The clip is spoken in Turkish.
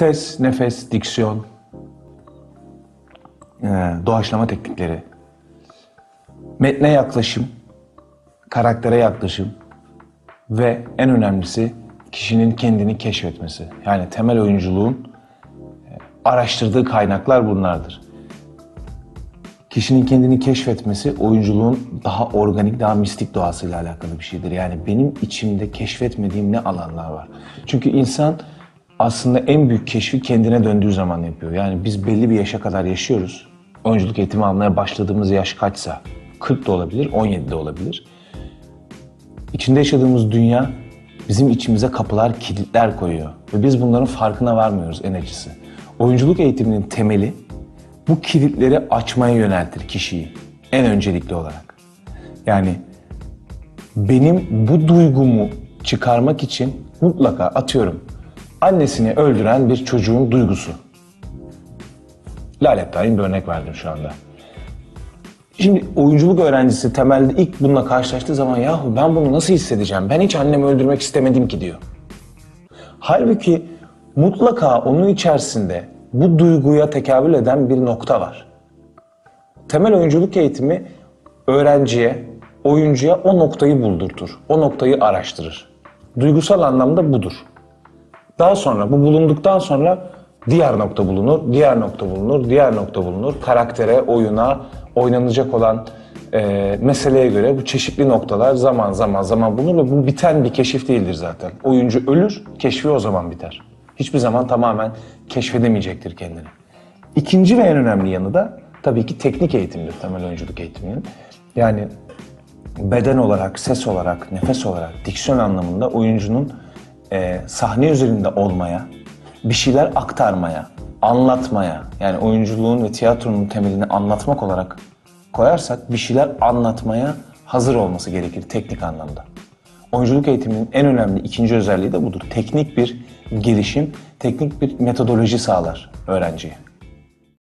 Ses, nefes, diksiyon, e, doğaçlama teknikleri, metne yaklaşım, karaktere yaklaşım ve en önemlisi kişinin kendini keşfetmesi. Yani temel oyunculuğun e, araştırdığı kaynaklar bunlardır. Kişinin kendini keşfetmesi oyunculuğun daha organik, daha mistik doğasıyla alakalı bir şeydir. Yani benim içimde keşfetmediğim ne alanlar var. Çünkü insan aslında en büyük keşfi kendine döndüğü zaman yapıyor. Yani biz belli bir yaşa kadar yaşıyoruz. Oyunculuk eğitimi almaya başladığımız yaş kaçsa 40 da olabilir, 17 de olabilir. İçinde yaşadığımız dünya bizim içimize kapılar, kilitler koyuyor. Ve biz bunların farkına varmıyoruz en acısı. Oyunculuk eğitiminin temeli bu kilitleri açmaya yöneltir kişiyi. En öncelikli olarak. Yani benim bu duygumu çıkarmak için mutlaka atıyorum annesini öldüren bir çocuğun duygusu. Lalettayin bir örnek verdim şu anda. Şimdi oyunculuk öğrencisi temelde ilk bununla karşılaştığı zaman yahu ben bunu nasıl hissedeceğim? Ben hiç annemi öldürmek istemedim ki diyor. Halbuki mutlaka onun içerisinde bu duyguya tekabül eden bir nokta var. Temel oyunculuk eğitimi öğrenciye, oyuncuya o noktayı buldurtur. O noktayı araştırır. Duygusal anlamda budur. Daha sonra bu bulunduktan sonra diğer nokta bulunur, diğer nokta bulunur, diğer nokta bulunur. Karaktere, oyuna, oynanacak olan e, meseleye göre bu çeşitli noktalar zaman zaman zaman bulunur ve bu biten bir keşif değildir zaten. Oyuncu ölür, keşfi o zaman biter. Hiçbir zaman tamamen keşfedemeyecektir kendini. İkinci ve en önemli yanı da tabii ki teknik eğitimdir temel oyunculuk eğitiminin. Yani beden olarak, ses olarak, nefes olarak, diksiyon anlamında oyuncunun e, sahne üzerinde olmaya, bir şeyler aktarmaya, anlatmaya, yani oyunculuğun ve tiyatronun temelini anlatmak olarak koyarsak bir şeyler anlatmaya hazır olması gerekir teknik anlamda. Oyunculuk eğitiminin en önemli ikinci özelliği de budur. Teknik bir gelişim, teknik bir metodoloji sağlar öğrenciye.